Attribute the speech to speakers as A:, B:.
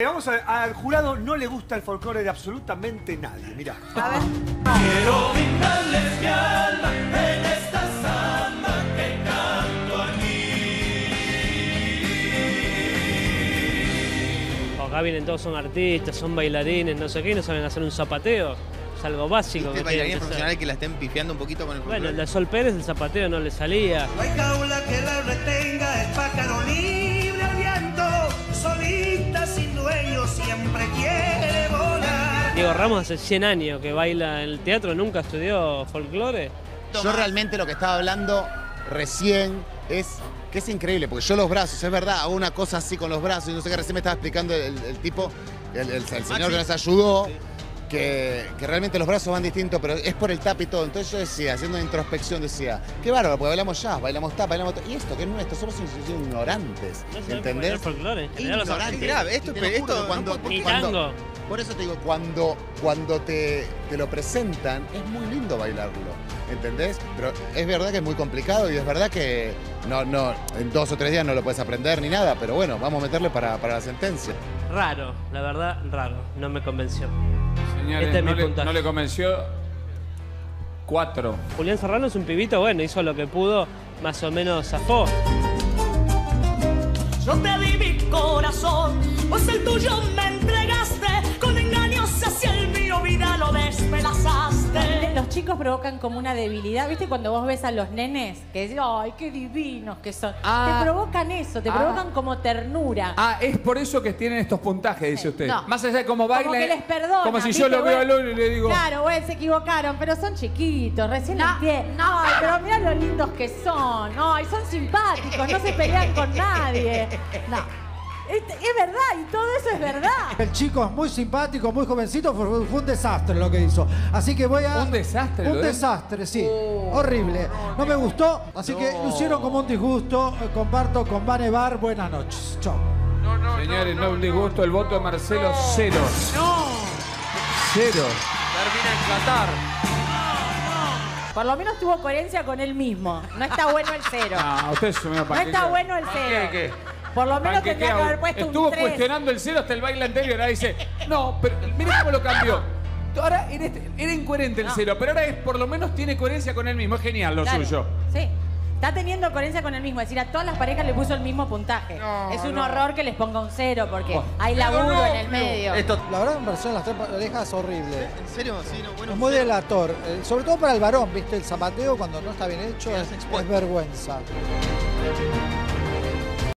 A: Eh, Vamos a- al jurado no le gusta el folclore de absolutamente nada. Mirá.
B: A ver.
C: Quiero brindarles mi alma en esta samba que canto aquí.
D: Acá vienen todos, son artistas, son bailarines, no sé qué, no saben hacer un zapateo. Es algo básico.
E: ¿Viste
D: que
E: bailarines profesionales que la estén pifiando un poquito con el
D: Bueno, el
E: folclore?
D: de Sol Pérez, el zapateo no le salía.
C: No hay jaula que la retenga, es libre
D: Diego Ramos hace 100 años que baila en el teatro, nunca estudió folclore.
F: Yo realmente lo que estaba hablando recién es que es increíble, porque yo los brazos, es verdad, hago una cosa así con los brazos, y no sé qué, recién me estaba explicando el, el tipo, el, el- el señor que nos ayudó, que, que realmente los brazos van distintos, pero es por el tap y todo. Entonces yo decía, haciendo una introspección, decía, qué bárbaro, porque bailamos jazz, bailamos tap, bailamos y esto, que es nuestro, somos ignorantes,
D: No
F: ¿entendés?
D: folclore.
F: Ignorantes.
E: Mirá, esto-
F: Y te lo juro
E: esto-
F: que cuando, cuando-
D: tango.
F: Por eso te digo, cuando, cuando te, te lo presentan, es muy lindo bailarlo, ¿entendés? Pero es verdad que es muy complicado y es verdad que no, no, en dos o tres días no lo puedes aprender ni nada, pero bueno, vamos a meterle para, para la sentencia.
D: Raro, la verdad, raro. No me convenció.
G: Señores,
D: Este es
G: no,
D: mi
G: le,
D: puntaje.
G: no le convenció. Cuatro.
D: Julián Serrano es un pibito, bueno, hizo lo que pudo, más o menos zafó.
C: Yo te di mi corazón,
B: provocan como una debilidad. ¿Viste cuando vos ves a los nenes que dicen, ay, qué divinos que son?
G: Ah.
B: te provocan eso, te
G: Ah.
B: provocan como ternura.
G: Ah, es por eso que tienen estos puntajes, dice usted.
B: No.
G: Más allá de cómo bailan.
B: Como que les.
G: Como si
B: ¿viste?
G: yo lo veo a Lolo y le digo.
B: Claro, bueno, se equivocaron, pero son chiquitos, recién
H: No,
B: entienden.
H: no,
B: Ay, pero mirá lo lindos que son. Ay, son simpáticos, no se pelean con nadie. No. Es, es verdad, y todo eso es verdad.
I: El chico es muy simpático, muy jovencito, fue, fue un desastre lo que hizo. Así que voy a.
G: Un desastre,
I: Un desastre, sí. Horrible. No me gustó, así que lo hicieron como un disgusto. Eh, Comparto con Vane Bar. Buenas noches. Chao.
G: Señores, no un disgusto. El voto de Marcelo, cero.
B: No.
G: Cero.
B: Por lo menos tuvo coherencia con él mismo. No está bueno el cero.
G: Ah, usted se me va a
B: No está bueno el cero.
G: ¿Qué?
B: Por lo menos tendría que haber puesto
G: Estuvo
B: un 3.
G: cuestionando el cero hasta el baile anterior. Ahora dice, no, pero mira cómo lo cambió. Ahora era, este- era incoherente el
B: No.
G: cero, pero ahora es, por lo menos tiene coherencia con él mismo. Es genial lo suyo.
B: Sí. Está teniendo coherencia con él mismo. Es decir, a todas las parejas le puso el mismo puntaje. es un horror que les ponga un cero porque hay laburo en el medio.
I: La verdad me pareció las tres parejas horrible.
E: ¿En serio? Sí, no, bueno.
I: Es muy delator. Eh, sobre todo para el varón, ¿viste? El zapateo cuando no está bien hecho es, es vergüenza.